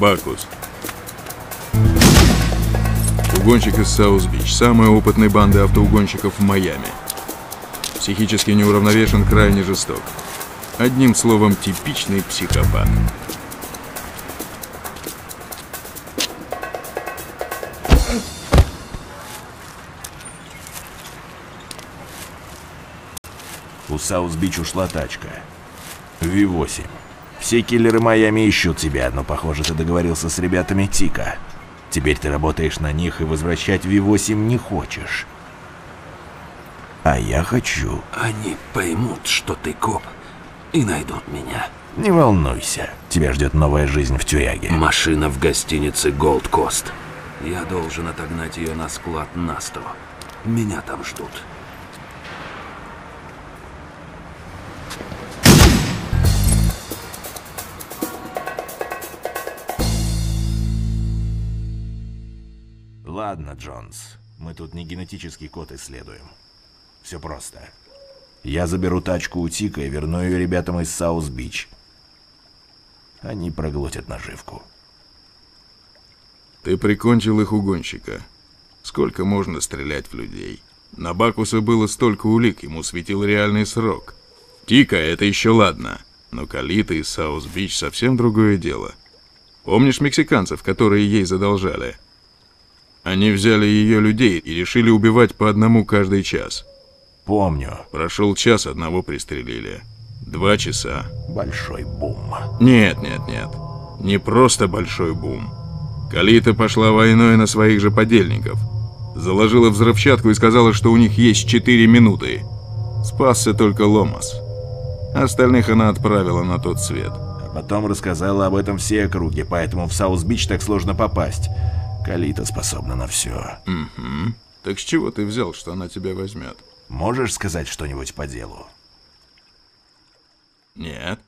Бакус. Угонщик из Саус-Бич. Самая опытная банда автоугонщиков в Майами. Психически неуравновешен, крайне жесток. Одним словом, типичный психопат. У Саус-Бич ушла тачка. Ви-8. Все киллеры Майами ищут тебя, но, похоже, ты договорился с ребятами Тика. Теперь ты работаешь на них и возвращать Ви-8 не хочешь. А я хочу. Они поймут, что ты коп, и найдут меня. Не волнуйся, тебя ждет новая жизнь в тюряге. Машина в гостинице Gold Coast. Я должен отогнать ее на склад Насто. Меня там ждут. Ладно, Джонс, мы тут не генетический код исследуем. Все просто. Я заберу тачку у Тика и верну ее ребятам из Саус-Бич. Они проглотят наживку. Ты прикончил их угонщика. Сколько можно стрелять в людей? На Бакуса было столько улик, ему светил реальный срок. Тика — это еще ладно, но Калита и Саус-Бич совсем другое дело. Помнишь мексиканцев, которые ей задолжали? Они взяли ее людей и решили убивать по одному каждый час. Помню. Прошел час, одного пристрелили. Два часа. Большой бум. Нет, нет, нет. Не просто большой бум. Калита пошла войной на своих же подельников. Заложила взрывчатку и сказала, что у них есть четыре минуты. Спасся только Ломас. Остальных она отправила на тот свет. А потом рассказала об этом всей округе, поэтому в Саус-Бич так сложно попасть. Калита способна на все. Угу. Так с чего ты взял, что она тебя возьмет? Можешь сказать что-нибудь по делу? Нет.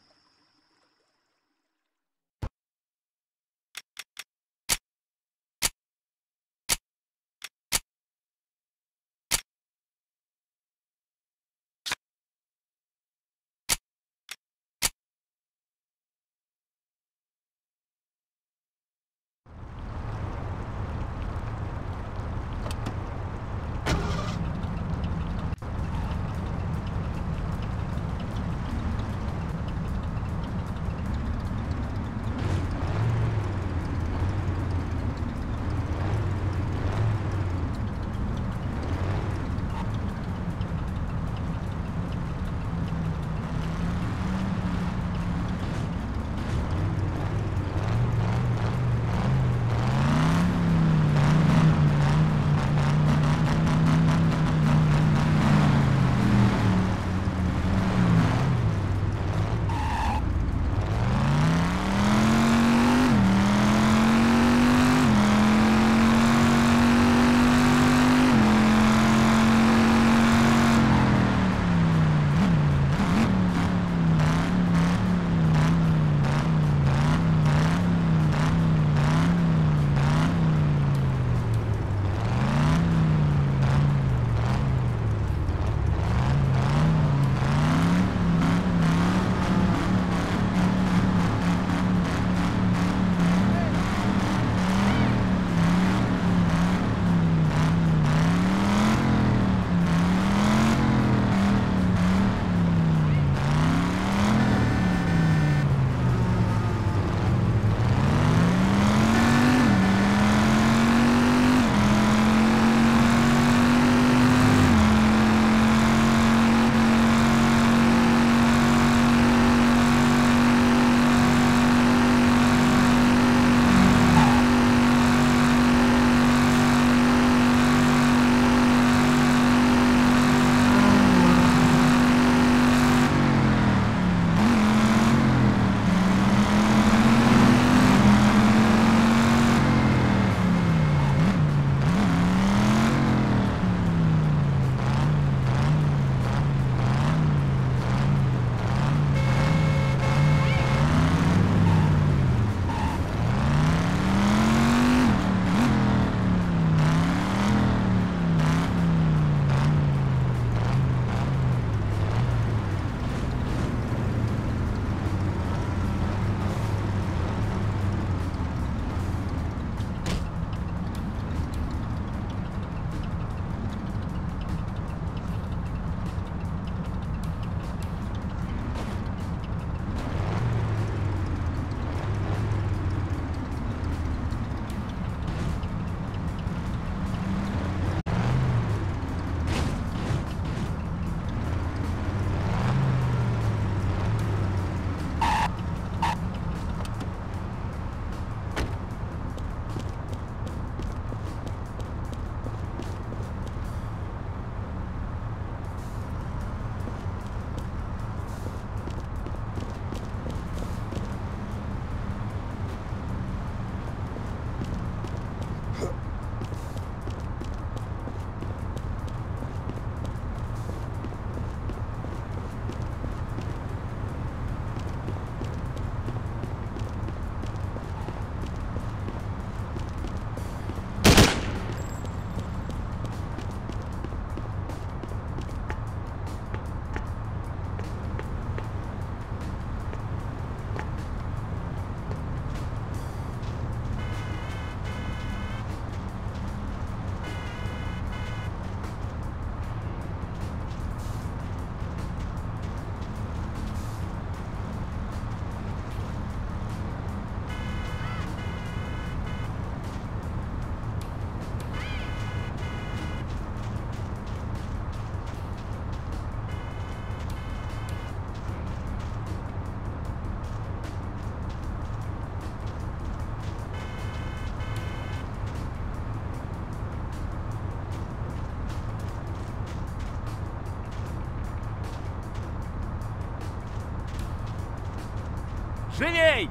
Живей!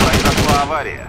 Произошла авария.